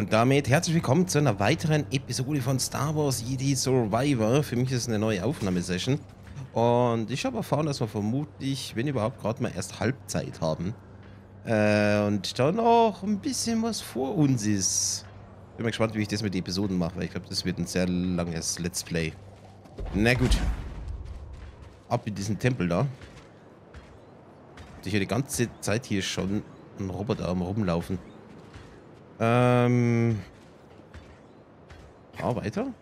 Und damit herzlich willkommen zu einer weiteren Episode von Star Wars Jedi Survivor. Für mich ist es eine neue Aufnahmesession. Und ich habe erfahren, dass wir vermutlich, wenn überhaupt, gerade mal erst Halbzeit haben. Äh, und da noch ein bisschen was vor uns ist. Bin mal gespannt, wie ich das mit den Episoden mache, weil ich glaube, das wird ein sehr langes Let's Play. Na gut. Ab in diesen Tempel da. Ich hier die ganze Zeit hier schon ein Roboter am rumlaufen. Ähm. Ah, weiter.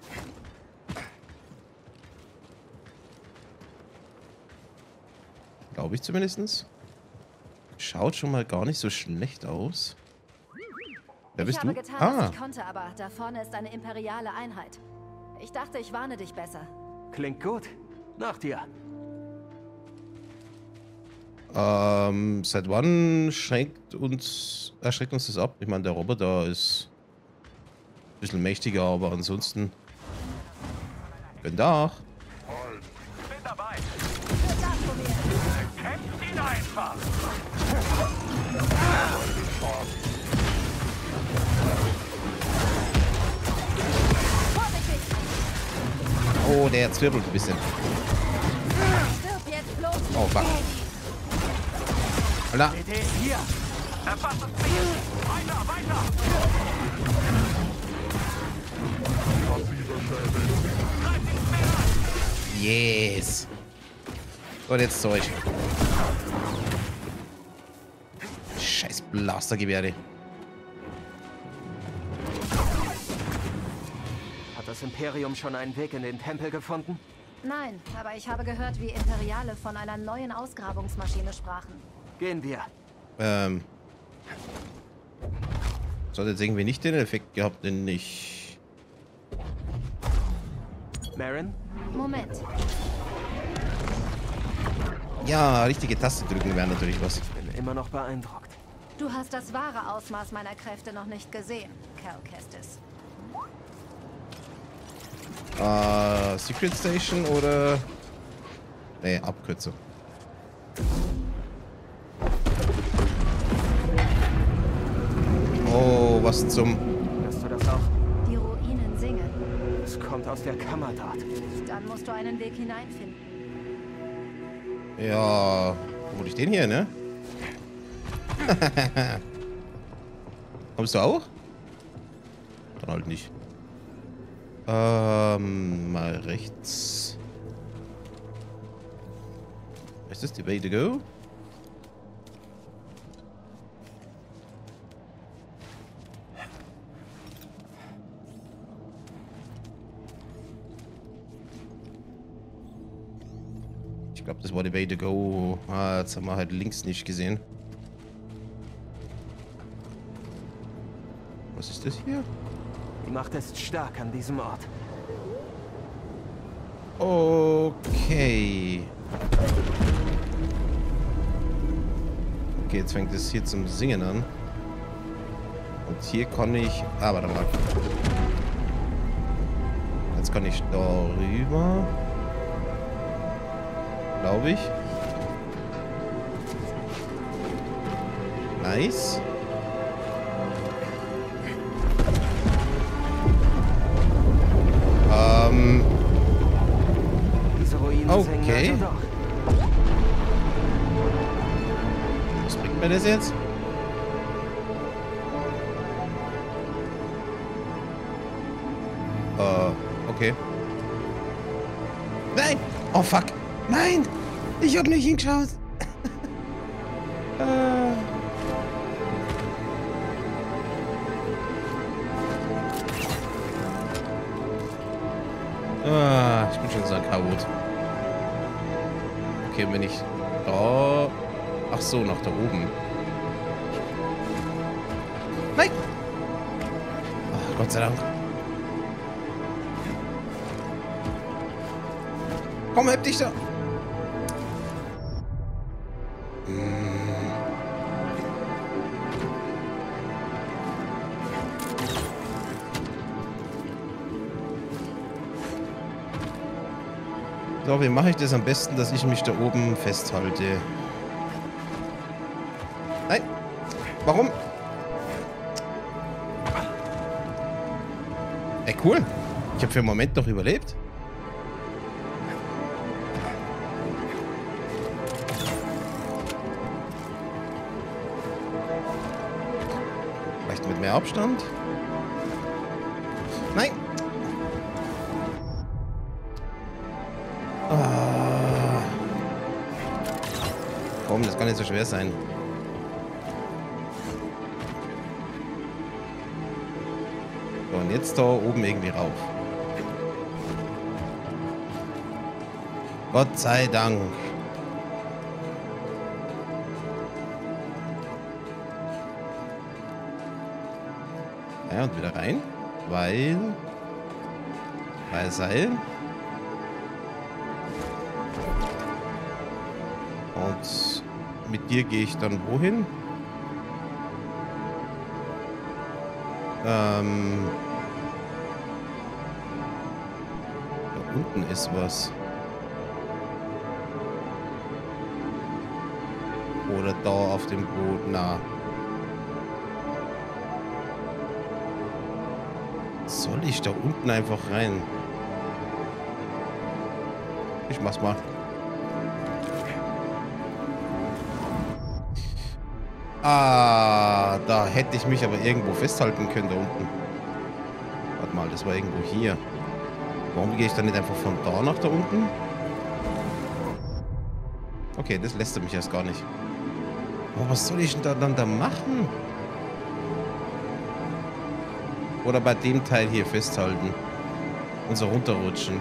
Glaube ich zumindest. Schaut schon mal gar nicht so schlecht aus. Wer bist ich habe du? getan, ah. was ich konnte, aber da vorne ist eine imperiale Einheit. Ich dachte, ich warne dich besser. Klingt gut. Nach dir. Ähm, seit wann schränkt uns, erschreckt uns das ab? Ich meine, der Roboter ist ein bisschen mächtiger, aber ansonsten... Bin da. Bin dabei. Kämpft ihn einfach. Oh, der zwirbelt ein bisschen. Oh, fuck. Alter. Yes. Und jetzt Zeug. Scheiß Blastergewehre. Hat das Imperium schon einen Weg in den Tempel gefunden? Nein, aber ich habe gehört, wie Imperiale von einer neuen Ausgrabungsmaschine sprachen. Gehen wir. Ähm. Das hat jetzt irgendwie nicht den Effekt gehabt, den ich... Marin? Moment. Ja, richtige Taste drücken wäre natürlich was. Ich bin immer noch beeindruckt. Du hast das wahre Ausmaß meiner Kräfte noch nicht gesehen, Cal Kestis. Äh, Secret Station oder... Nee, Abkürzung. Oh, was zum... Hörst du das auch? Die Ruinen singen. Es kommt aus der Kammer dort. Dann musst du einen Weg hineinfinden. Ja, wo ich den hier, ne? Kommst du auch? Dann halt nicht. Ähm, mal rechts. Ist das die way to go? Glaube, das war die way to go. Ah, jetzt haben wir halt links nicht gesehen. Was ist das hier? Die Macht ist stark an diesem Ort. Okay. Okay, jetzt fängt es hier zum Singen an. Und hier kann ich... Ah, warte mal. Jetzt kann ich da rüber. Glaube ich. Nice. Okay. Was bringt mir das jetzt? Äh, okay. Nein! Oh fuck! Nein! Ich hab nicht hingeschaut! äh. Ah, ich bin schon so ein Chaot. Okay, wenn ich da... Ach so, nach da oben. Nein! Ach, Gott sei Dank. Komm, heb dich da! So, wie mache ich das am besten, dass ich mich da oben festhalte? Nein! Warum? Ey, cool. Ich habe für einen Moment noch überlebt. Vielleicht mit mehr Abstand? Komm, das kann nicht so schwer sein. So, und jetzt da oben irgendwie rauf. Gott sei Dank. Ja, und wieder rein. Weil... Weil Seil. Und mit dir gehe ich dann wohin? Ähm... Da unten ist was. Oder da auf dem Boot. Na. Soll ich da unten einfach rein? Ich mach's mal. Ah, da hätte ich mich aber irgendwo festhalten können da unten. Warte mal, das war irgendwo hier. Warum gehe ich dann nicht einfach von da nach da unten? Okay, das lässt er mich erst gar nicht. Oh, was soll ich denn da dann da machen? Oder bei dem Teil hier festhalten. Und so runterrutschen.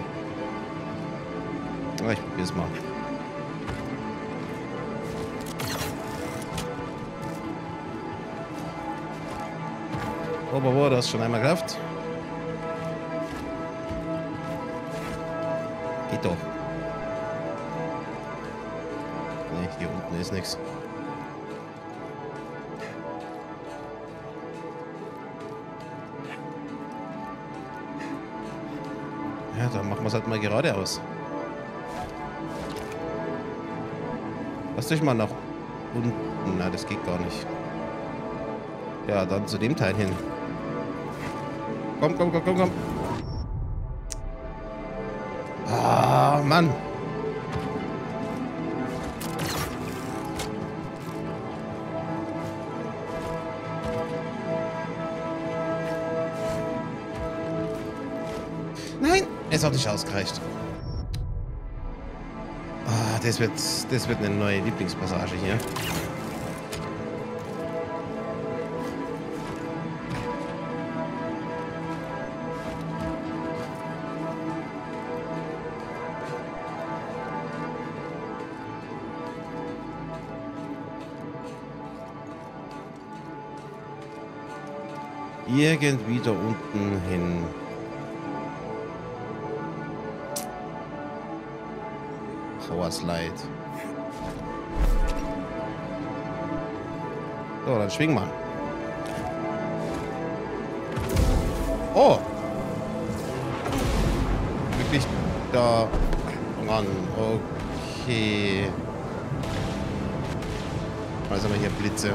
Ah, ich probier's mal. Aber wo das schon einmal geschafft? Geht doch. Ne, hier unten ist nichts. Ja, dann machen wir es halt mal geradeaus. Lass dich mal nach unten. Na, das geht gar nicht. Ja, dann zu dem Teil hin. Komm, komm, komm, komm, komm. Ah, Mann. Nein, es hat nicht ausgereicht. Ah, das wird, das wird eine neue Lieblingspassage hier. Irgendwie da unten hin. Power Slide. So, dann schwing mal. Oh! Wirklich da ran. Okay. Also haben hier Blitze.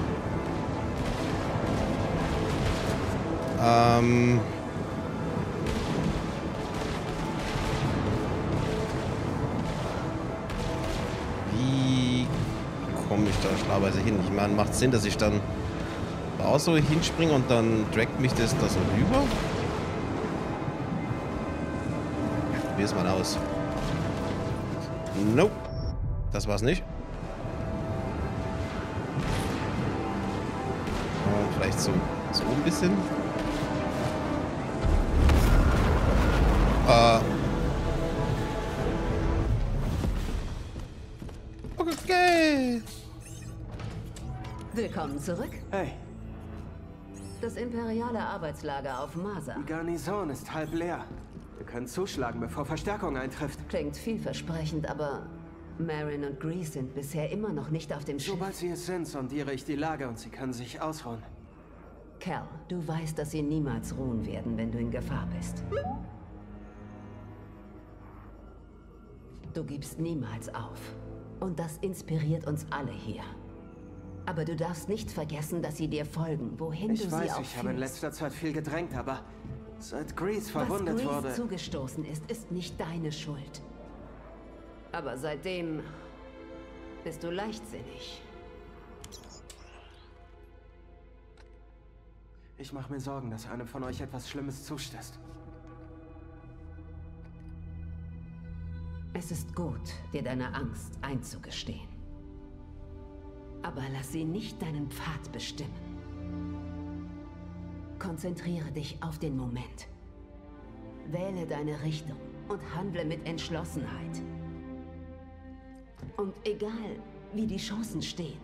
Ähm... Wie komme ich da schlauweise hin? Ich meine, macht Sinn, dass ich dann da so hinspringe und dann dragt mich das da so rüber? Wie ist mal aus? Nope. Das war's nicht. Und vielleicht so, so ein bisschen. Zurück. Hey, Das imperiale Arbeitslager auf Masa. die Garnison ist halb leer. Wir können zuschlagen, bevor Verstärkung eintrifft. Klingt vielversprechend, aber Marin und Grease sind bisher immer noch nicht auf dem Schiff. Sobald sie es sind, sondiere ich die Lage und sie können sich ausruhen. Cal, du weißt, dass sie niemals ruhen werden, wenn du in Gefahr bist. Du gibst niemals auf. Und das inspiriert uns alle hier. Aber du darfst nicht vergessen, dass sie dir folgen, wohin Ich du sie weiß, auch ich habe in letzter Zeit viel gedrängt, aber Seit Grease verwundet Was Grease wurde. zugestoßen ist, ist nicht deine Schuld. Aber seitdem bist du leichtsinnig. Ich mache mir Sorgen, dass einem von euch etwas Schlimmes zustößt. Es ist gut, dir deine Angst einzugestehen. Aber lass sie nicht deinen Pfad bestimmen. Konzentriere dich auf den Moment. Wähle deine Richtung und handle mit Entschlossenheit. Und egal, wie die Chancen stehen,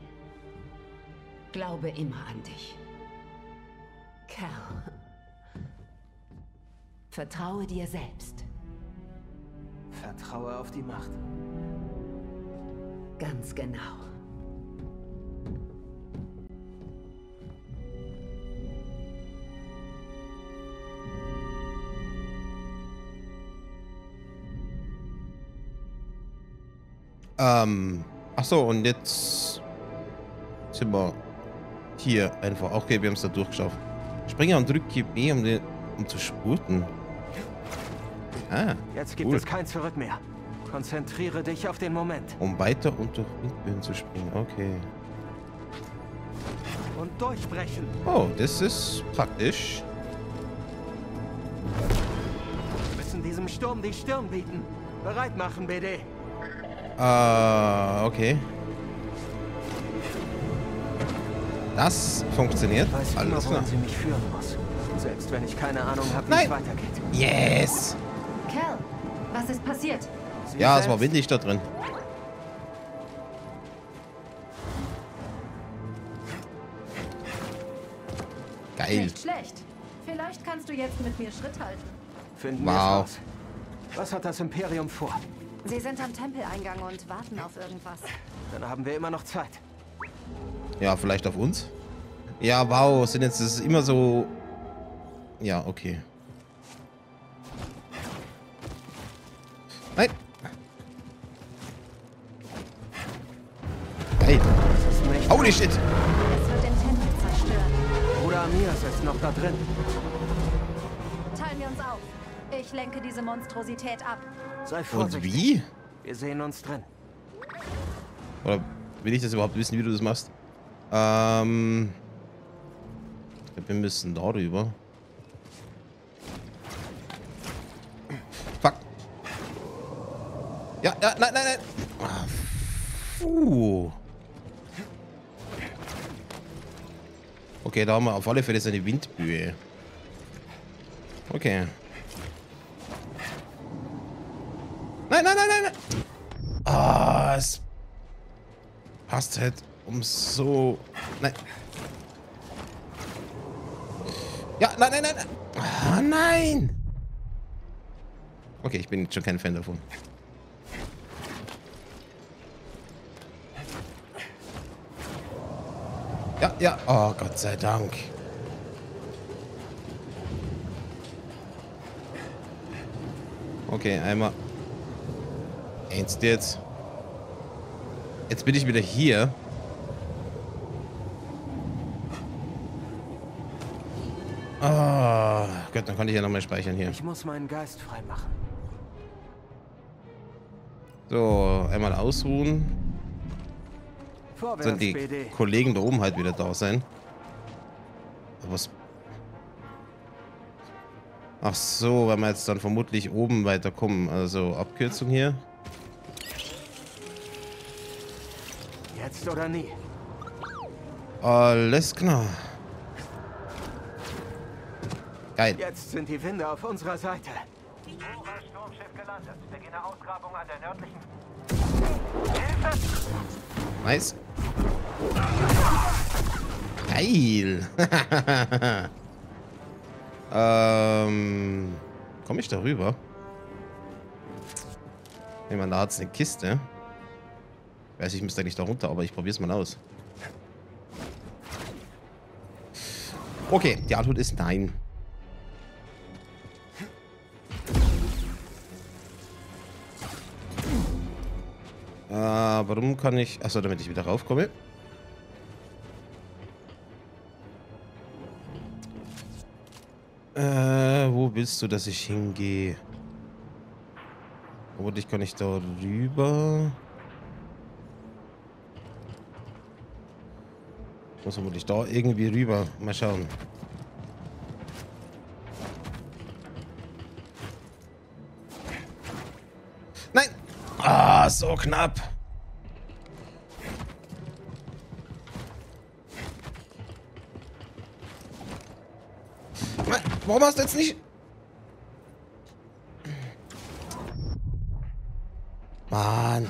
glaube immer an dich. Cal. Vertraue dir selbst. Vertraue auf die Macht. Ganz genau. Ähm, ach so, und jetzt sind wir hier einfach. Okay, wir haben es da durchgeschafft. Springe und drücke B, um, den, um zu sputen. Ah, Jetzt gibt cool. es kein Zurück mehr. Konzentriere dich auf den Moment. Um weiter und durch Windböen zu springen. Okay. Und durchbrechen. Oh, das ist praktisch. Wir müssen diesem Sturm die Stirn bieten. Bereit machen, BD. Äh, okay. Das funktioniert. Ich weiß immer, Alles klar. wohin sie mich führen muss. Selbst wenn ich keine Ahnung habe, wie Nein. es weitergeht. Yes! Cal, was ist passiert? Sie Ja, es war windig da drin. Geil. Nicht schlecht. Vielleicht kannst du jetzt mit mir Schritt halten. Finden Wow. Was hat das Imperium vor? Sie sind am Tempeleingang und warten auf irgendwas. Dann haben wir immer noch Zeit. Ja, vielleicht auf uns? Ja, wow, sind jetzt das ist immer so... Ja, okay. Nein! Nicht Holy shit! Es wird den Tempel zerstören. Bruder Amias ist noch da drin. Teilen wir uns auf. Ich lenke diese Monstrosität ab. Und wie? Wir sehen uns drin. Oder will ich das überhaupt wissen, wie du das machst? Ähm... Ich glaube, wir müssen darüber. Fuck. Ja, ja, nein, nein, nein. Ah, Puh. Okay, da haben wir auf alle Fälle so eine Windböe. Okay. Nein, nein, nein, nein. Ah, es passt halt um so... Nein. Ja, nein, nein, nein. Ah, nein. Okay, ich bin schon kein Fan davon. Ja, ja. Oh, Gott sei Dank. Okay, einmal. Ernst jetzt. Jetzt bin ich wieder hier. Ah, Gott, dann konnte ich ja nochmal speichern hier. Ich muss meinen Geist frei machen. So, einmal ausruhen. Vorwärts, Sollen die BD. Kollegen da oben halt wieder da sein. Was... Ach so, weil wir jetzt dann vermutlich oben weiterkommen. Also Abkürzung hier. Jetzt oder nie. Alles klar. Geil. Jetzt sind die Winde auf unserer Seite. Sturmschiff gelandet. Beginne Ausgrabung an der nördlichen. Nice. Geil. ähm, komme ich da rüber? Ich meine, da hat es eine Kiste. Ich weiß, ich müsste eigentlich da runter, aber ich probiere es mal aus. Okay, die Antwort ist nein. Äh, warum kann ich... Achso, damit ich wieder raufkomme. Äh, wo willst du, dass ich hingehe? Oder ich kann nicht da rüber. Muss vermutlich da irgendwie rüber. Mal schauen. Nein! Ah, so knapp. Warum hast du jetzt nicht... Mann.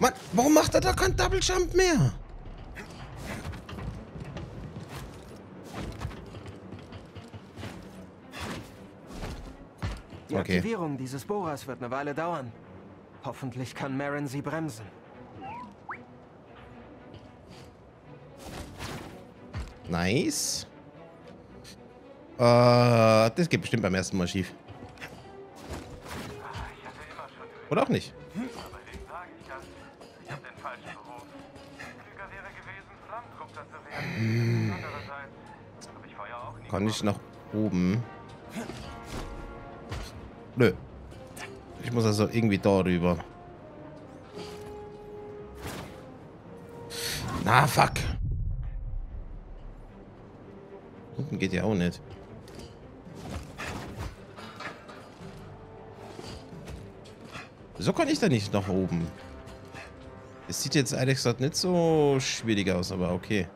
Mann, warum macht er da kein Double Jump mehr? Die okay. Aktivierung dieses Bohrers wird eine Weile dauern. Hoffentlich kann Marin sie bremsen. Nice. Äh, das geht bestimmt beim ersten Mal schief. Oder auch nicht. Kann ich nach oben? Nö. Ich muss also irgendwie darüber. Na, fuck. Unten geht ja auch nicht. So kann ich da nicht nach oben. Es sieht jetzt ehrlich gesagt nicht so schwierig aus, aber okay.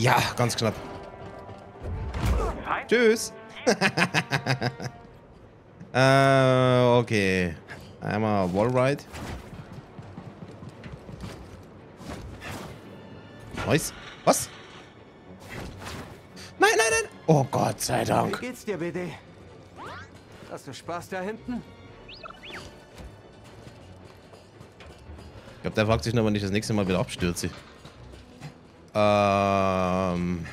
Ja, ganz knapp. Tschüss. äh, okay. Einmal Wallride. Nice. Was? Nein, nein, nein. Oh Gott sei Dank. Wie geht's dir, BD? Hast du Spaß da hinten? Ich glaube, der fragt sich noch, wann ich das nächste Mal wieder abstürze. Ähm.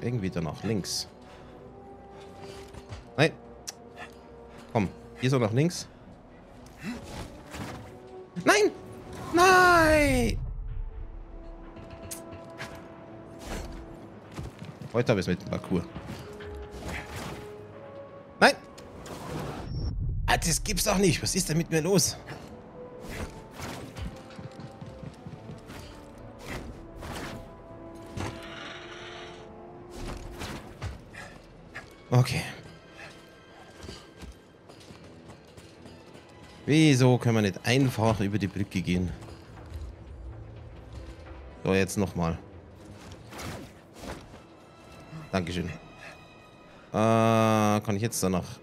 Irgendwie da nach links. Nein. Komm, hier so nach links. Nein! Nein! Heute habe ich es mit dem Parcours. Nein! Ah, das gibt's doch nicht. Was ist denn mit mir los? Wieso können wir nicht einfach über die Brücke gehen? So, jetzt nochmal. Dankeschön. Äh, kann ich jetzt danach...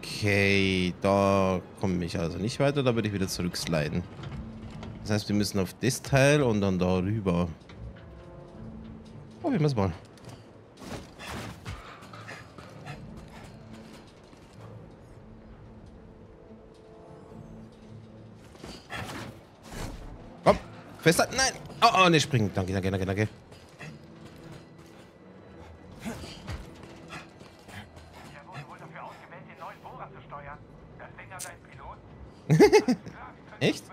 Okay, da komme ich also nicht weiter, da würde ich wieder zurücksliden. Das heißt, wir müssen auf das Teil und dann da rüber. Probieren wir es mal. Oh, nicht springen. Danke, danke, danke, danke. Echt?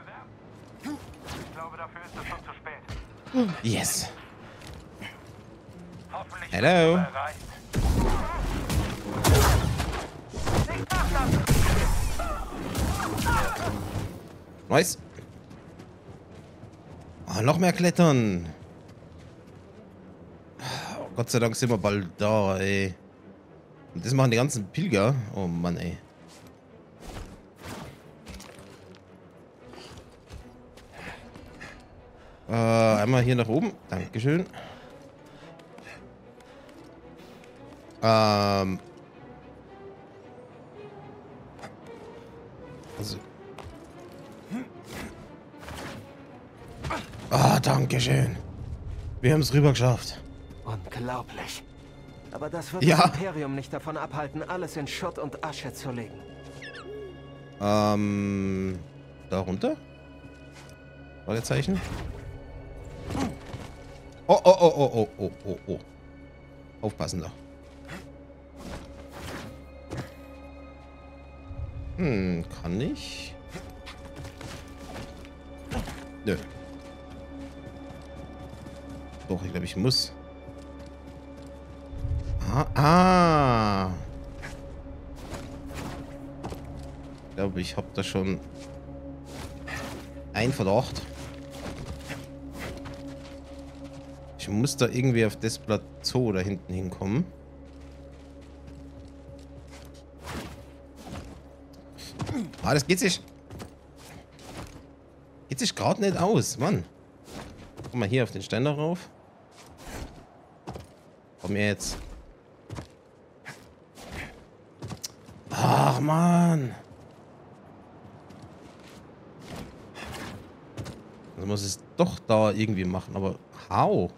Yes. Hello. Nice. Oh, noch mehr klettern. Oh, Gott sei Dank sind wir bald da, ey. Und das machen die ganzen Pilger. Oh Mann, ey. Äh, einmal hier nach oben. Dankeschön. Ähm. Also. Ah, oh, Dankeschön. Wir haben es rüber geschafft. Unglaublich. Aber das wird ja. das Imperium nicht davon abhalten, alles in Schutt und Asche zu legen. Ähm. Da runter? Fragezeichen? Oh, oh, oh, oh, oh, oh, oh, oh. Aufpassen doch. Hm, kann ich? Nö. Doch, ich glaube, ich muss. Ah, ah. Ich glaube, ich habe da schon ein Verdacht. Ich muss da irgendwie auf das Plateau da hinten hinkommen. Ah, das geht sich. Geht sich gerade nicht aus, Mann. Guck mal hier auf den Ständer rauf. Komm jetzt. Ach, Mann. Also muss es doch da irgendwie machen, aber how?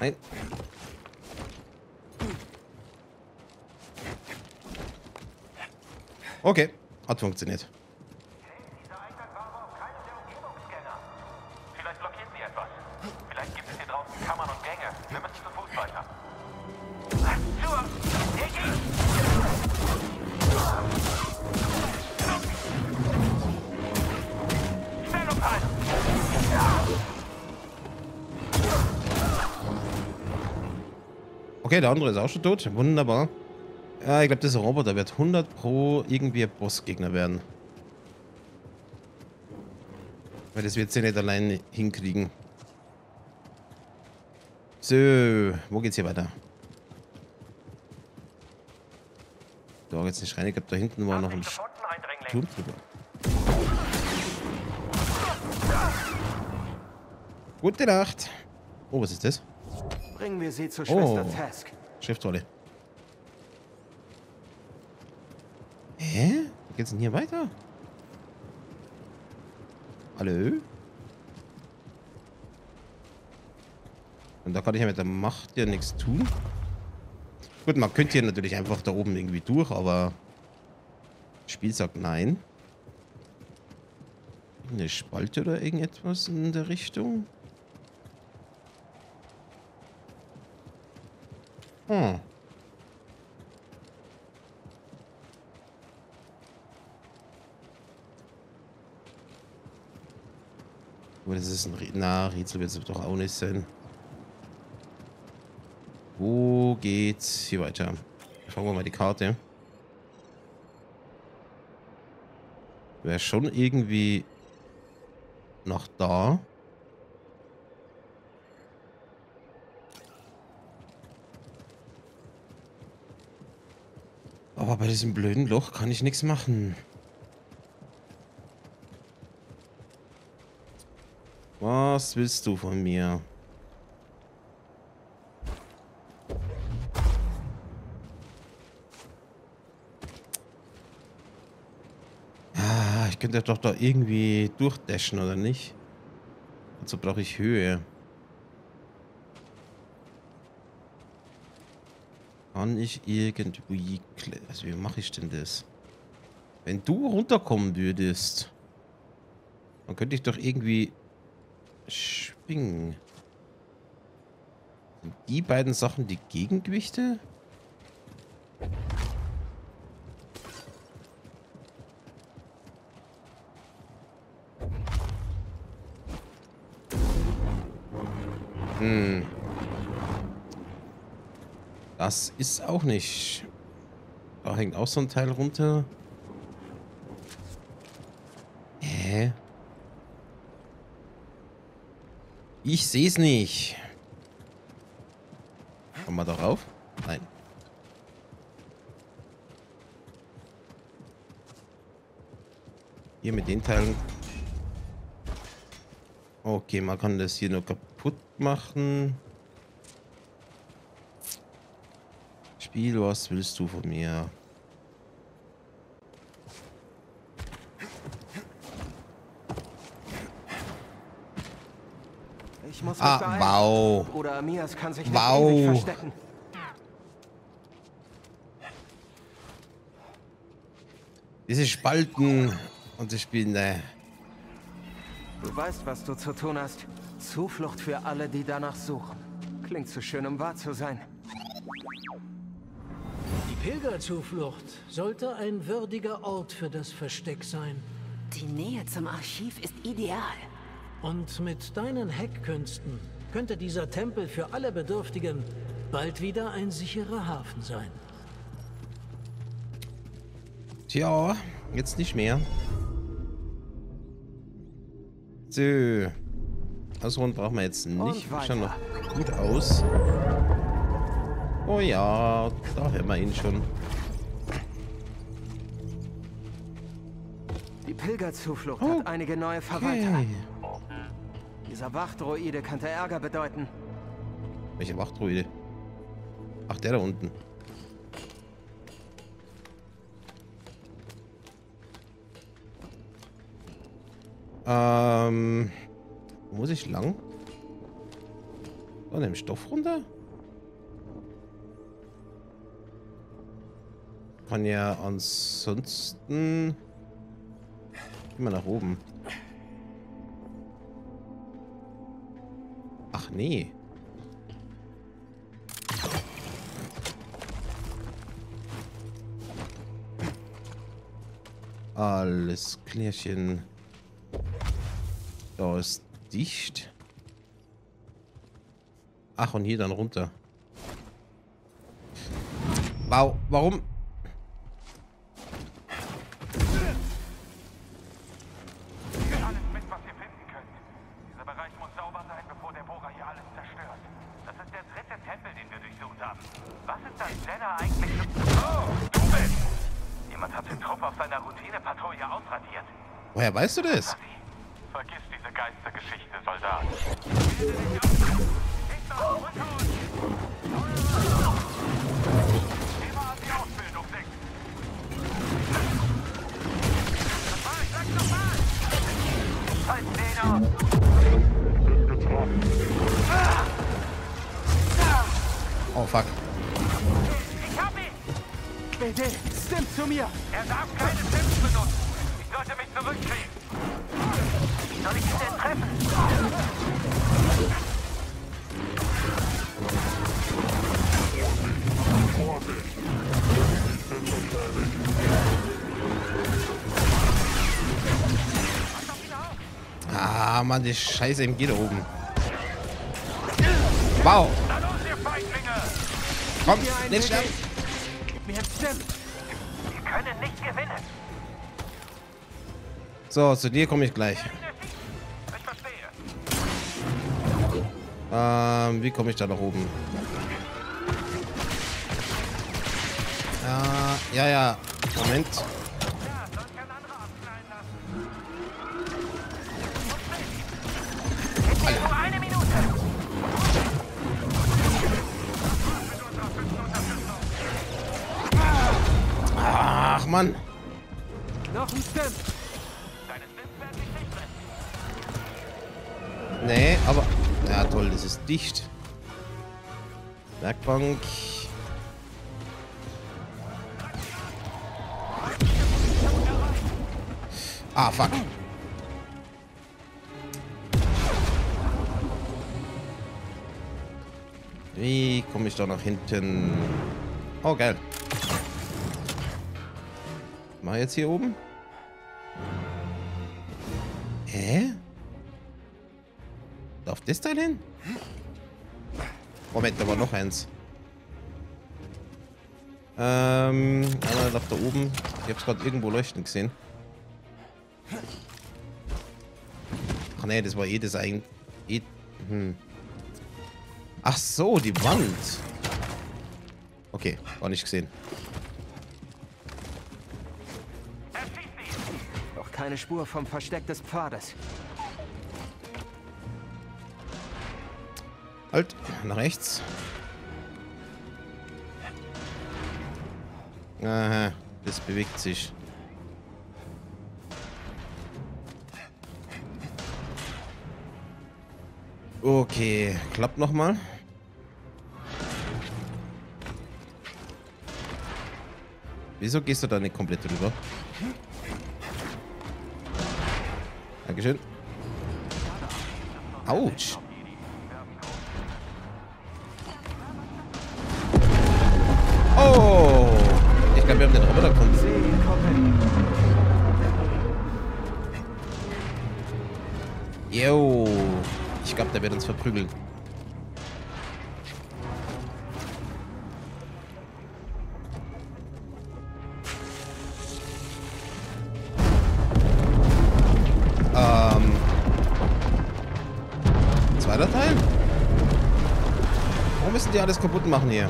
Nein. Okay, hat funktioniert. Okay, der andere ist auch schon tot. Wunderbar. Ja, ich glaube, dieser Roboter wird 100 pro irgendwie ein Bossgegner werden. Weil das wird sie nicht allein hinkriegen. So, wo geht's hier weiter? Da jetzt nicht rein. Ich glaube, da hinten war noch ein Turm drüber. Gute Nacht. Oh, was ist das? Bringen wir sie zur Schwester oh. Task. Schriftrolle. Hä? Wie geht's denn hier weiter? Hallo? Und da kann ich ja mit der Macht ja nichts tun. Gut, man könnte hier natürlich einfach da oben irgendwie durch, aber das Spiel sagt nein. Eine Spalte oder irgendetwas in der Richtung? Hm. Aber das ist ein... Na, Rätsel wird es doch auch nicht sein. Wo geht's hier weiter? Schauen wir mal die Karte. Wäre schon irgendwie noch da. Aber bei diesem blöden Loch kann ich nichts machen. Was willst du von mir? Ah, ich könnte doch da irgendwie durchdashen, oder nicht? Dazu brauche ich Höhe. Kann ich irgendwie... Also wie mache ich denn das? Wenn du runterkommen würdest, dann könnte ich doch irgendwie schwingen. Sind die beiden Sachen die Gegengewichte? Das ist auch nicht. Da hängt auch so ein Teil runter. Hä? Ich sehe es nicht. Kommen wir darauf? Nein. Hier mit den Teilen. Okay, man kann das hier nur kaputt machen. Spiel, was willst du von mir? Ich muss ah, wow. Oder Mias kann sich wow. verstecken. Diese Spalten und die Spiele. Du weißt, was du zu tun hast. Zuflucht für alle, die danach suchen. Klingt zu schön, um wahr zu sein. Pilgerzuflucht sollte ein würdiger Ort für das Versteck sein. Die Nähe zum Archiv ist ideal. Und mit deinen Heckkünsten könnte dieser Tempel für alle Bedürftigen bald wieder ein sicherer Hafen sein. Tja, jetzt nicht mehr. So. Ausruhen brauchen wir jetzt nicht. Schauen noch gut aus. Oh ja, da hören wir ihn schon. Die Pilgerzuflucht oh. hat einige neue Verwalter. Dieser Wachdroide könnte Ärger bedeuten. Welche Wachdroide? Ach, der da unten. Ähm... Muss ich lang? An dem Stoff runter? Kann ja ansonsten immer nach oben. Ach nee. Alles klärchen. Da ist dicht. Ach, und hier dann runter. Wow, warum? Weißt du das? Die Scheiße im da oben. Wow. Komm, nicht sterben. Wir können nicht gewinnen. So, zu dir komme ich gleich. Ähm, wie komme ich da nach oben? Äh, ja, ja. Moment. Werkbank. Ah, fuck. Wie komme ich da nach hinten? Oh, geil. Mach jetzt hier oben? Hä? Darf das Teil hin? Moment, da war noch eins. Ähm, einer darf da oben. Ich hab's gerade irgendwo leuchten gesehen. Ach nee, das war eh das ein... Eh, hm. Ach so, die Wand. Okay, war nicht gesehen. Doch keine Spur vom Versteck des Pfades. Nach rechts. Aha, das bewegt sich. Okay, klappt nochmal. Wieso gehst du da nicht komplett drüber? Dankeschön. Autsch. Wir haben den Roboter gefunden. Jo. Ich glaube, der wird uns verprügeln. Ähm. Zweiter Teil? Warum müssen die alles kaputt machen hier?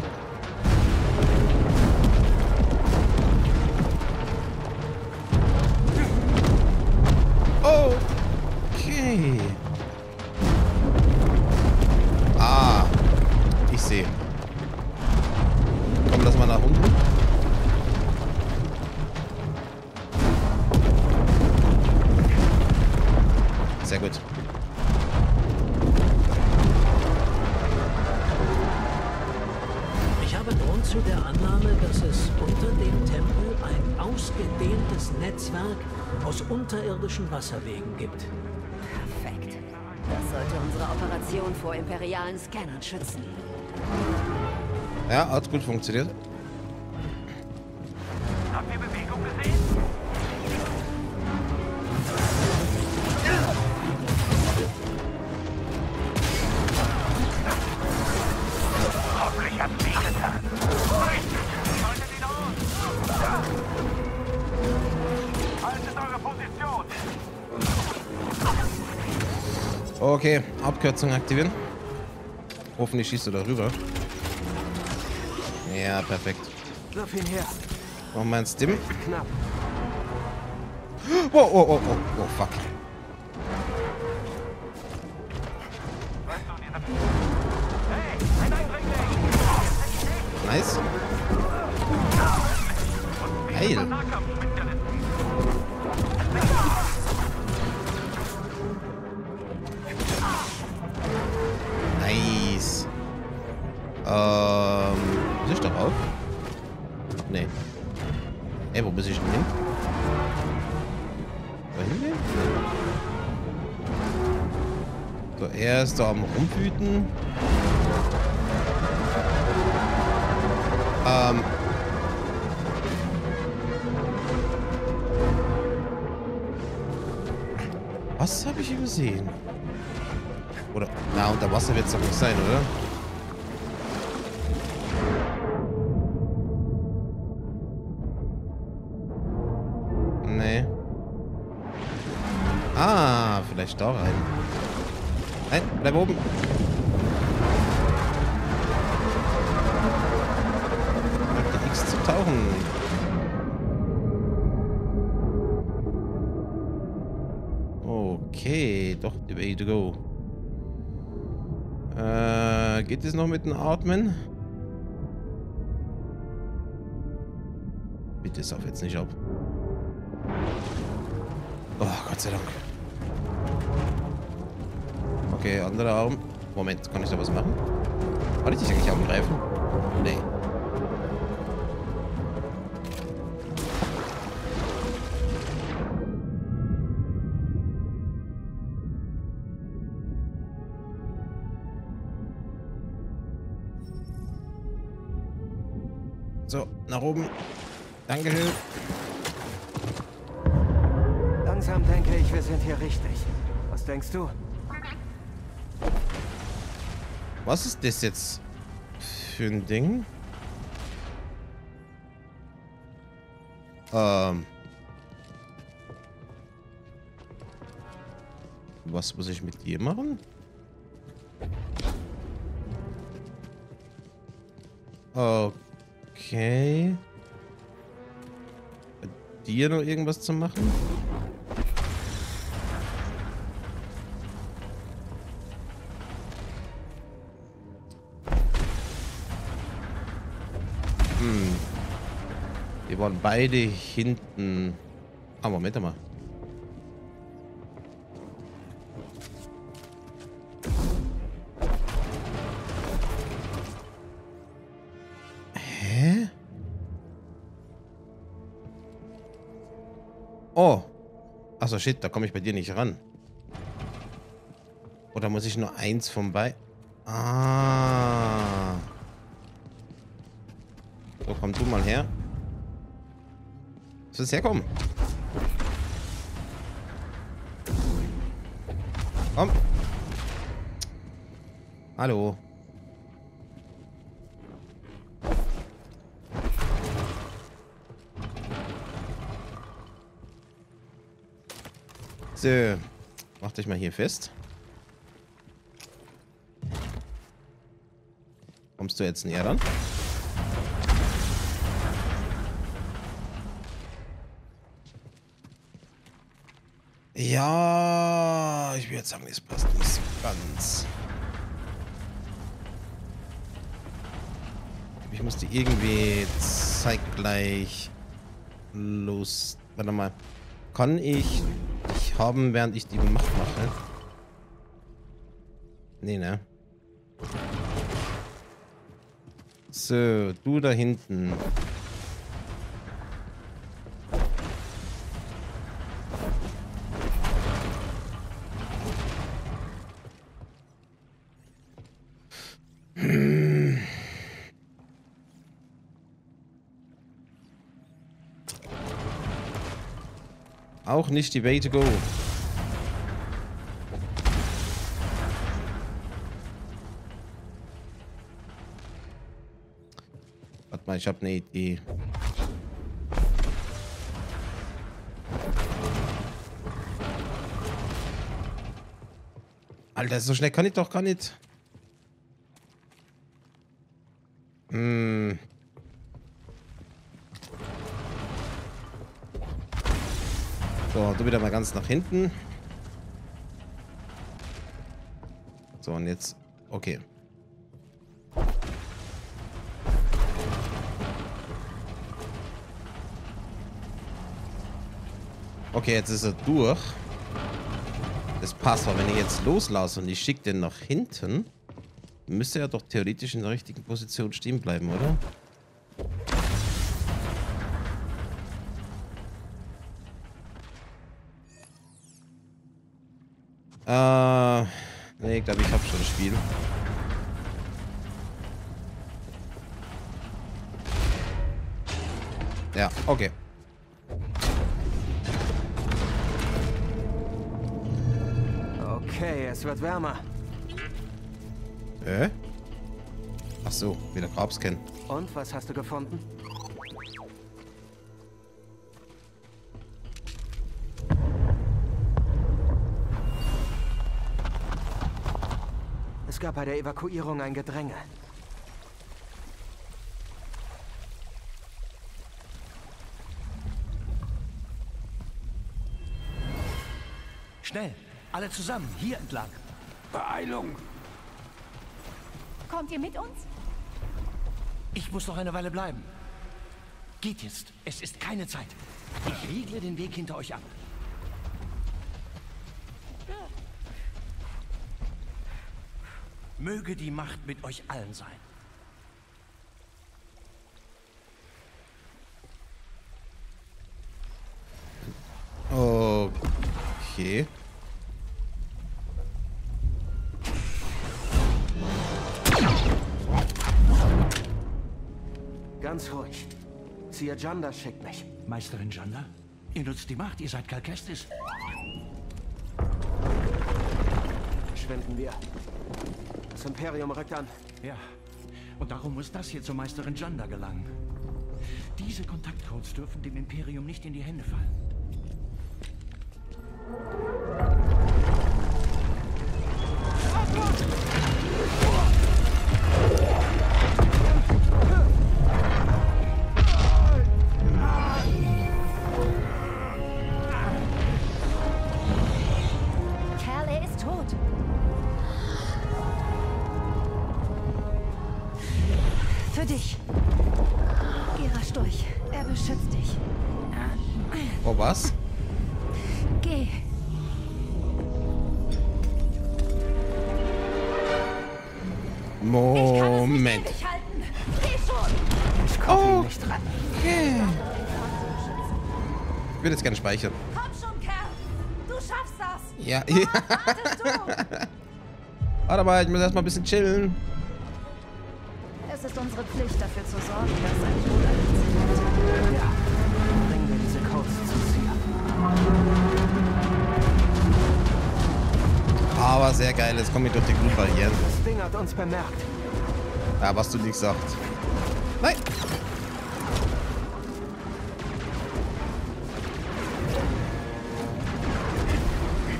Schützen. Ja, hat gut funktioniert. Habt ihr Bewegung gesehen? Hoffentlich hat's wehgetan. Schaltet ihn aus! Haltet eure Position! Okay, Abkürzung aktivieren. Hoffentlich schießt du da rüber. Ja, perfekt. Wirf ihn her. Machen wir einen Stim. Knapp. Oh, oh, oh, oh, oh, fuck. Vielleicht da rein. Nein, bleib oben. Drück die X zu tauchen. Okay, doch the way to go. Äh, geht es noch mit dem Atmen? Bitte sauf jetzt nicht ab. Oh, Gott sei Dank. Okay, anderer Arm. Moment, kann ich da was machen? Kann ich dich eigentlich angreifen? Nee. So, nach oben. Dankeschön. Langsam denke ich, wir sind hier richtig. Was denkst du? Was ist das jetzt für ein Ding? Ähm. Was muss ich mit dir machen? Okay. Bei dir noch irgendwas zu machen? Waren beide hinten. Ah, Moment mal. Hä? Oh. Achso, shit, da komme ich bei dir nicht ran. Oder muss ich nur eins vom Bei... Ah. So, komm du mal her. Sollst herkommen? Komm. Hallo. So. Mach dich mal hier fest. Kommst du jetzt näher ran? Ja, ich würde sagen, es passt nicht ganz. Ich muss die irgendwie zeitgleich los. Warte mal. Kann ich dich haben, während ich die Macht mache? Nee, ne? So, du da hinten. Nicht die Way to go. Warte mal, ich habe eine Idee. Alter, so schnell kann ich doch gar nicht. Hm. So, du wieder mal ganz nach hinten. So, und jetzt... Okay. Okay, jetzt ist er durch. Das passt, aber wenn ich jetzt loslasse und ich schicke den nach hinten, müsste er doch theoretisch in der richtigen Position stehen bleiben, oder? Ich glaube, ich habe schon ein Spiel. Ja, okay. Okay, es wird wärmer. Hä? Ach so, wieder Grabscan. Und, was hast du gefunden? Gab bei der Evakuierung ein Gedränge. Schnell, alle zusammen, hier entlang. Beeilung! Kommt ihr mit uns? Ich muss noch eine Weile bleiben. Geht jetzt, es ist keine Zeit. Ich riegle den Weg hinter euch ab. Möge die Macht mit euch allen sein. Okay. Ganz ruhig. Sir Janda schickt mich. Meisterin Janda? Ihr nutzt die Macht, ihr seid Kalkestis. Verschwinden wir. Das Imperium rückt an. Ja, und darum muss das hier zur Meisterin Janda gelangen. Diese Kontaktcodes dürfen dem Imperium nicht in die Hände fallen. Mal, ich muss erstmal ein bisschen chillen. Es ist unsere Pflicht, dafür zu sorgen, dass ein Bruder funktioniert. Ja. Bringen wir diese Codes zu Sia. Aber sehr geil, jetzt komme ich durch die Blutbarrieren. Das Ding hat uns bemerkt. Ja, was du nicht sagst. Nein!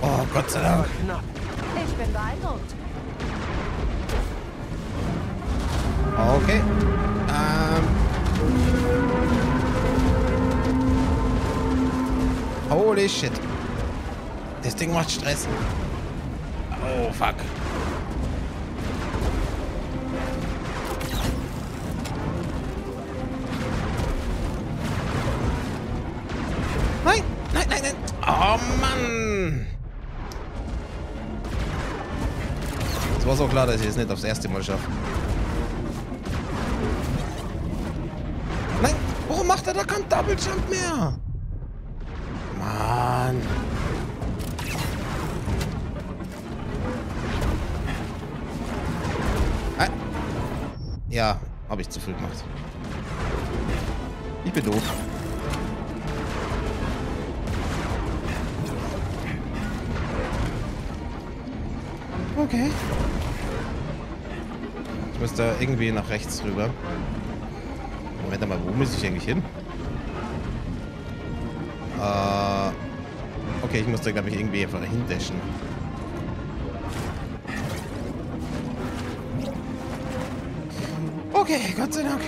Oh, Gott sei Dank. Ich bin beeindruckt. Okay. Ähm. Holy shit. Das Ding macht Stress. Oh, fuck. Nein, nein, nein, nein. Oh, Mann. Es war so klar, dass ich es nicht aufs erste Mal schaffe. Double Jump mehr? Mann. Ah. Ja, habe ich zu früh gemacht. Ich bin doof. Okay. Ich muss da irgendwie nach rechts rüber. Moment mal, wo muss ich eigentlich hin? Okay, ich muss da, glaube ich, irgendwie einfach hindashen. Okay, Gott sei Dank.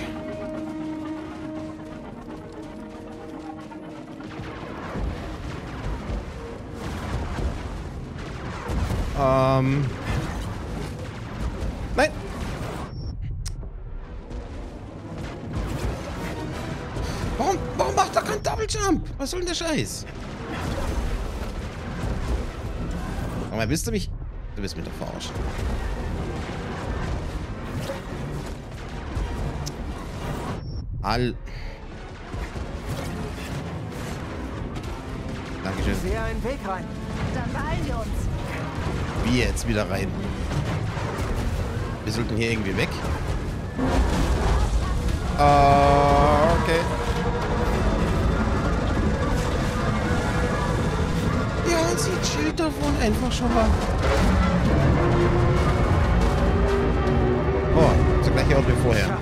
Ähm. Nein! Warum, warum macht er keinen Double Jump? Was soll denn der Scheiß? Sag mal, bist du mich... Du bist mich doch verarscht. All... Dankeschön. Ich sehe einen Weg rein. Dann beeilen wir uns. Wie jetzt wieder rein? Wir sollten hier irgendwie weg. Ah, okay. Sie chillt davon einfach schon mal. Oh, ist der gleiche Ort wie vorher.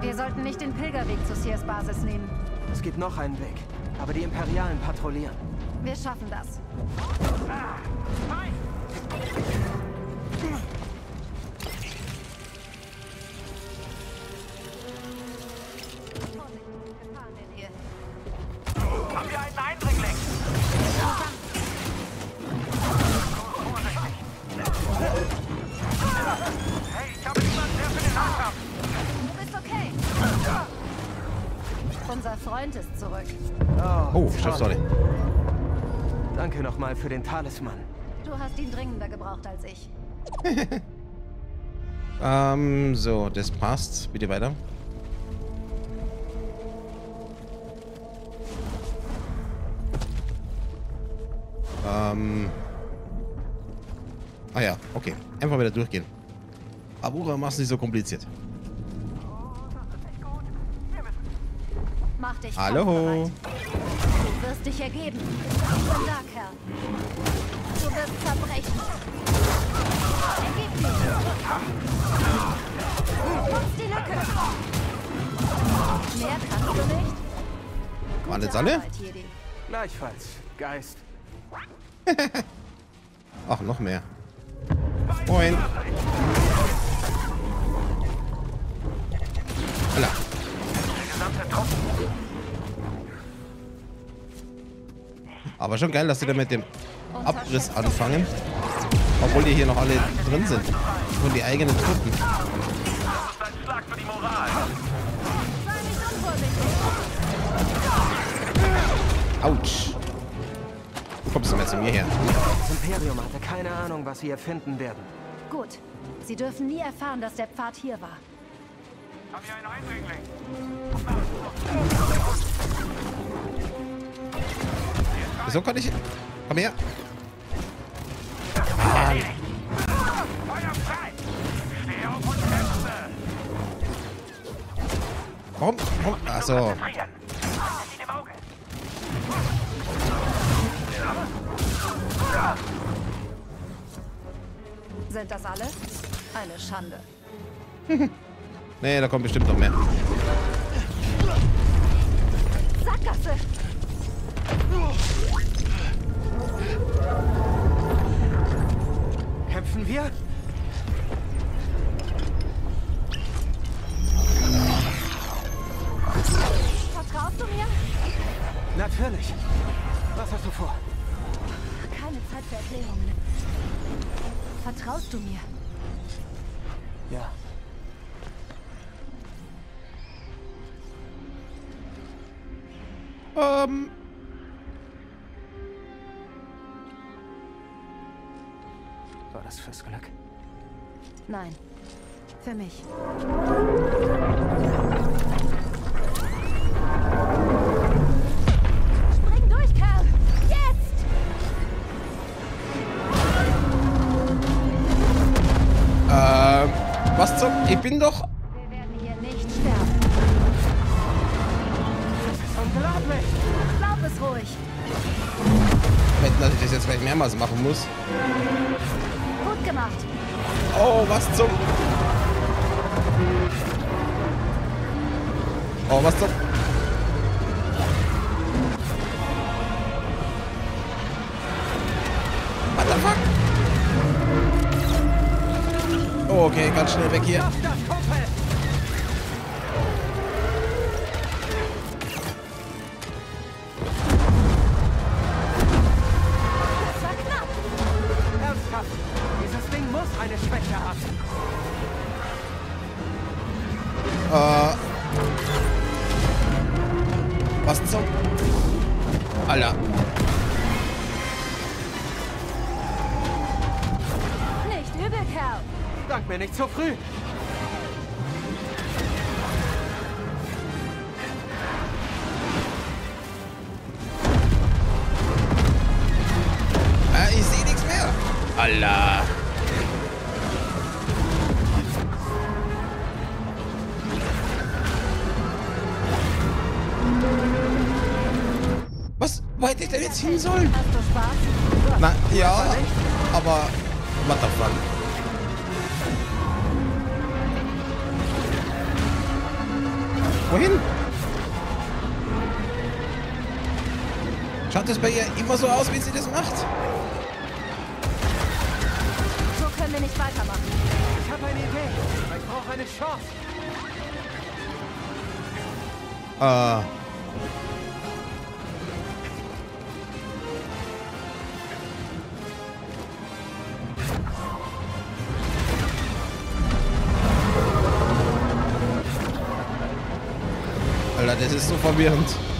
Wir sollten nicht den Pilgerweg zu Sears Basis nehmen. Es gibt noch einen Weg. Aber die Imperialen patrouillieren. Wir schaffen das. Für den Talisman. Du hast ihn dringender gebraucht als ich. Ähm, so, das passt. Bitte weiter. Ähm. Ah ja, okay. Einfach wieder durchgehen. Abura, mach's nicht so kompliziert. Mach dich Hallo. Wirst dich ergeben. Ich bin da, Kerl. Du wirst zerbrechen. Ergib dich. Putz die Lücke. Mehr kannst du nicht. Waren jetzt alle? Gleichfalls. Geist. Ach, noch mehr. Moin. Alla. Gesamte Truppe. Aber schon geil, dass sie da mit dem Abriss anfangen. Obwohl die hier noch alle drin sind. Und die eigenen Truppen. Autsch. Wo kommst du jetzt zu mir her? Das Imperium hatte keine Ahnung, was sie erfinden werden. Gut. Sie dürfen nie erfahren, dass der Pfad hier war. Haben wir einen Eindringling? Wieso kann ich... Komm her. Mann. Warum? Warum? Achso. Sind das alle? Eine Schande. Nee, da kommt bestimmt noch mehr. Sackgasse! Kämpfen wir? Vertraust du mir? Natürlich. Was hast du vor? Keine Zeit für Erklärungen. Vertraust du mir? Ja. Ähm. Fürs Glück? Nein. Für mich. Spring durch, Kerl! Jetzt! Ähm. Was zum. Ich bin doch. Wir werden hier nicht sterben. Unglaublich! Glaub es ruhig. Dass ich das jetzt gleich mehrmals machen muss. Schwäche haben. Äh. Was zum. Alter. Dank mir nicht zu früh. Äh, ich sehe nichts mehr. Alter. Was? Wo hätte ich denn jetzt hin sollen? Na, ja, aber... What the fuck? Wohin? Schaut es bei ihr immer so aus, wie sie das macht? So können wir nicht weitermachen. Ich habe eine Idee. Ich brauche eine Chance. Äh... Alter, ist so verwirrend.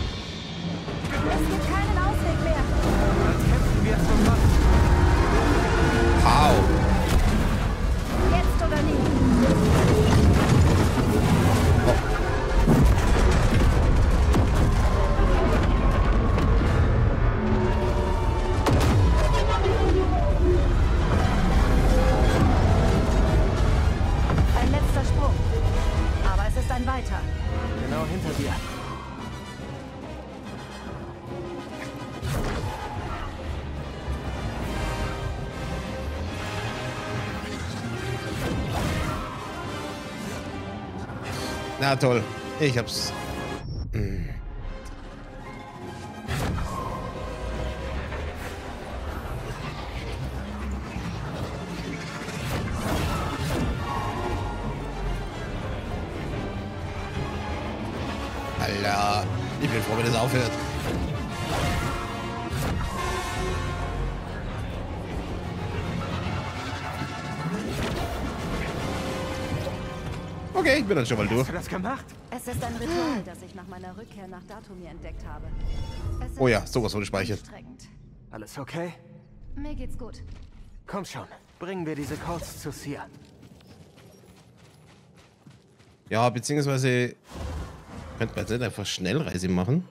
Na toll. Ich hab's. Ich bin dann schon mal durch. Hast du das gemacht? Es ist ein Ritual, das ich nach meiner Rückkehr nach Datumir entdeckt habe. Oh ja, sowas wurde speichert. Alles okay? Mir geht's gut. Komm schon. Bringen wir diese Codes zu Sia. Ja, beziehungsweise könnte man jetzt nicht einfach Schnellreise machen.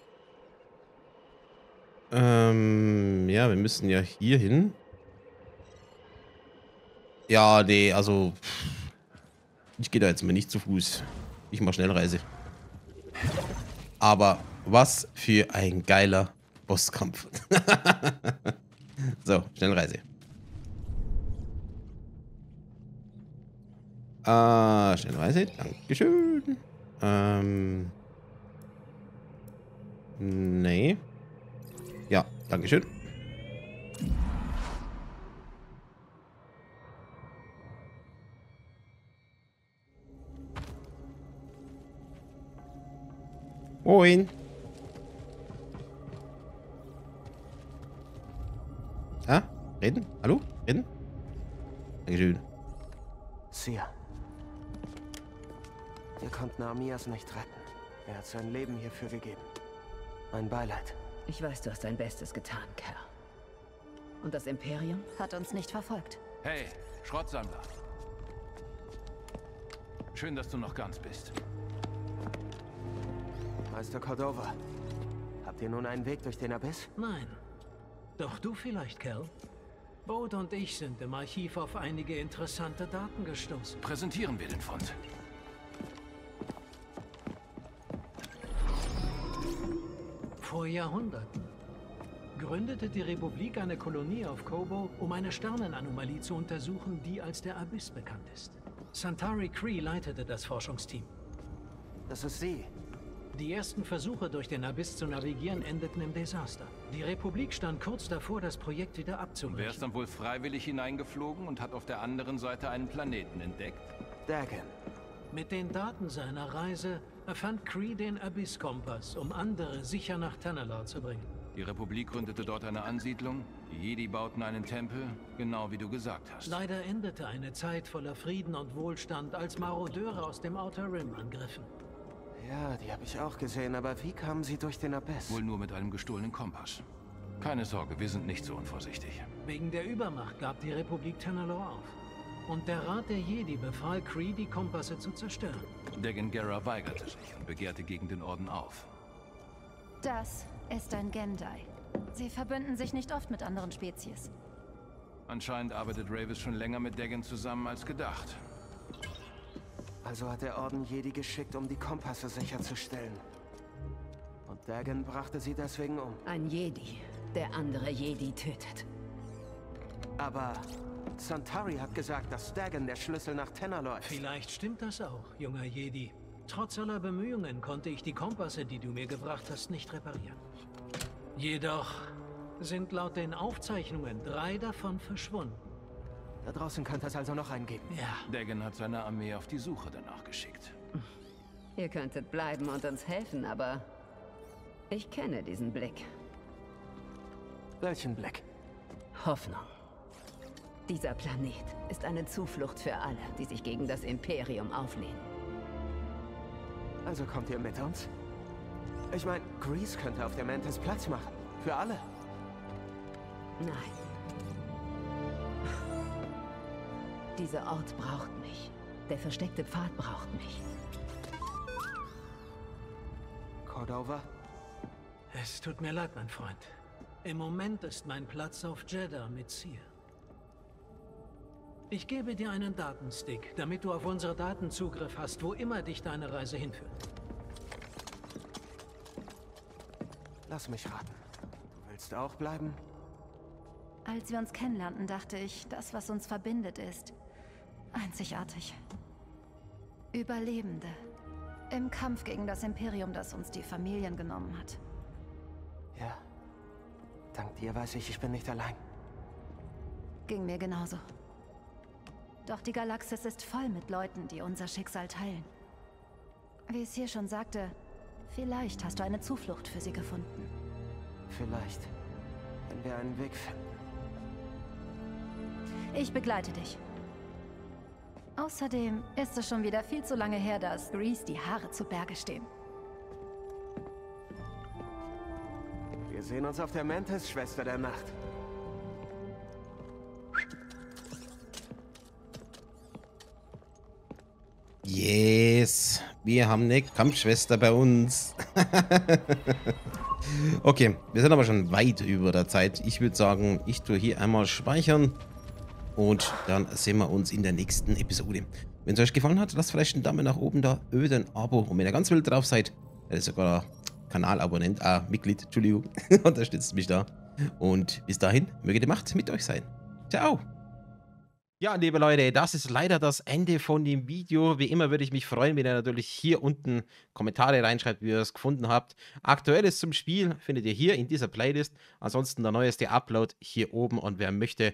Ähm, ja, wir müssen ja hier hin. Ja, nee, also... Ich gehe da jetzt mal nicht zu Fuß. Ich mache Schnellreise. Aber was für ein geiler Bosskampf. so, Schnellreise. Ah, Schnellreise, Dankeschön. Ähm. Nee. Ja, Dankeschön. Moin. Ah, reden? Hallo? Reden? Dankeschön. Sia. Wir konnten Amias nicht retten. Er hat sein Leben hierfür gegeben. Mein Beileid. Ich weiß, du hast dein Bestes getan, Kerl. Und das Imperium? Hat uns nicht verfolgt. Hey, Schrottsammler. Schön, dass du noch ganz bist. Meister Cordova, habt ihr nun einen Weg durch den Abyss? Nein. Doch du vielleicht, Kerl. Bode und ich sind im Archiv auf einige interessante Daten gestoßen. Präsentieren wir den Fund. Vor Jahrhunderten gründete die Republik eine Kolonie auf Kobo, um eine Sternenanomalie zu untersuchen, die als der Abyss bekannt ist. Santari Cree leitete das Forschungsteam. Das ist sie. Die ersten Versuche, durch den Abyss zu navigieren, endeten im Desaster. Die Republik stand kurz davor, das Projekt wieder Wer ist abzubrechen. dann wohl freiwillig hineingeflogen und hat auf der anderen Seite einen Planeten entdeckt? Dagon. Mit den Daten seiner Reise erfand Cree den Abyss-Kompass, um andere sicher nach Tanalor zu bringen. Die Republik gründete dort eine Ansiedlung, die Jedi bauten einen Tempel, genau wie du gesagt hast. Leider endete eine Zeit voller Frieden und Wohlstand, als Marodeure aus dem Outer Rim angriffen. Ja, die habe ich auch gesehen, aber wie kamen sie durch den Abyss? Wohl nur mit einem gestohlenen Kompass. Keine Sorge, wir sind nicht so unvorsichtig. Wegen der Übermacht gab die Republik Tanalor auf. Und der Rat der Jedi befahl Cree, die Kompasse zu zerstören. Dagan Gera weigerte sich und begehrte gegen den Orden auf. Das ist ein Gendai. Sie verbünden sich nicht oft mit anderen Spezies. Anscheinend arbeitet Ravis schon länger mit Dagan zusammen als gedacht. Also hat der Orden Jedi geschickt, um die Kompasse sicherzustellen. Und Dagon brachte sie deswegen um. Ein Jedi, der andere Jedi tötet. Aber Santari hat gesagt, dass Dagon der Schlüssel nach Tenalor ist. Vielleicht stimmt das auch, junger Jedi. Trotz aller Bemühungen konnte ich die Kompasse, die du mir gebracht hast, nicht reparieren. Jedoch sind laut den Aufzeichnungen drei davon verschwunden. Da draußen könnte es also noch einen geben. Ja, Dagan hat seine Armee auf die Suche danach geschickt. Ihr könntet bleiben und uns helfen, aber ich kenne diesen Blick. Welchen Blick? Hoffnung. Dieser Planet ist eine Zuflucht für alle, die sich gegen das Imperium auflehnen. Also kommt ihr mit uns? Ich meine, Grease könnte auf der Mantis Platz machen. Für alle. Nein. Dieser Ort braucht mich. Der versteckte Pfad braucht mich. Cordova? es tut mir leid, mein Freund. Im Moment ist mein Platz auf Jeddah mit Seer. Ich gebe dir einen Datenstick, damit du auf unsere Daten Zugriff hast, wo immer dich deine Reise hinführt. Lass mich raten. Du willst auch bleiben? Als wir uns kennenlernten, dachte ich, das, was uns verbindet, ist einzigartig. Überlebende. Im Kampf gegen das Imperium, das uns die Familien genommen hat. Ja. Dank dir weiß ich, ich bin nicht allein. Ging mir genauso. Doch die Galaxis ist voll mit Leuten, die unser Schicksal teilen. Wie es hier schon sagte, vielleicht hast du eine Zuflucht für sie gefunden. Vielleicht. Wenn wir einen Weg finden. Ich begleite dich. Außerdem ist es schon wieder viel zu lange her, dass Grease die Haare zu Berge stehen. Wir sehen uns auf der Mantis, Schwester der Nacht. Yes, wir haben eine Kampfschwester bei uns. okay, wir sind aber schon weit über der Zeit. Ich würde sagen, ich tue hier einmal speichern. Und dann sehen wir uns in der nächsten Episode. Wenn es euch gefallen hat, lasst vielleicht einen Daumen nach oben da, öde ein Abo. Und wenn ihr ganz wild drauf seid, ihr sogar Kanalabonnent, ah, Mitglied, Entschuldigung, unterstützt mich da. Und bis dahin, möge die Macht mit euch sein. Ciao. Ja, liebe Leute, das ist leider das Ende von dem Video. Wie immer würde ich mich freuen, wenn ihr natürlich hier unten Kommentare reinschreibt, wie ihr es gefunden habt. Aktuelles zum Spiel findet ihr hier in dieser Playlist. Ansonsten der neueste Upload hier oben und wer möchte,